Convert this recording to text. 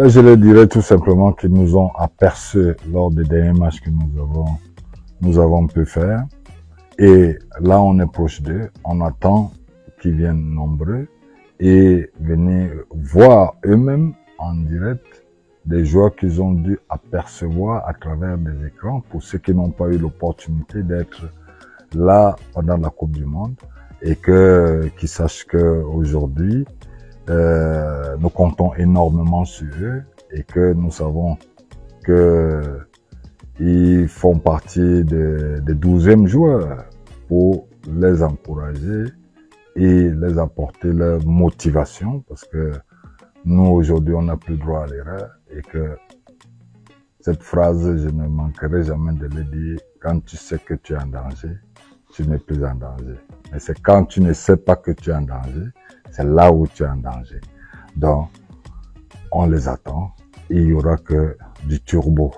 ben, Je leur dirais tout simplement qu'ils nous ont aperçus lors des derniers matchs que nous avons, nous avons pu faire. Et là, on est proche d'eux. On attend qu'ils viennent nombreux et venir voir eux-mêmes en direct des joueurs qu'ils ont dû apercevoir à travers des écrans pour ceux qui n'ont pas eu l'opportunité d'être là pendant la Coupe du Monde et que qu'ils sachent que aujourd'hui euh, nous comptons énormément sur eux et que nous savons que ils font partie des, 12e joueurs pour les encourager et les apporter leur motivation parce que nous aujourd'hui on n'a plus droit à l'erreur et que cette phrase je ne manquerai jamais de le dire quand tu sais que tu es en danger tu n'es plus en danger. Mais c'est quand tu ne sais pas que tu es en danger c'est là où tu es en danger. Donc on les attend. Il y aura que du turbo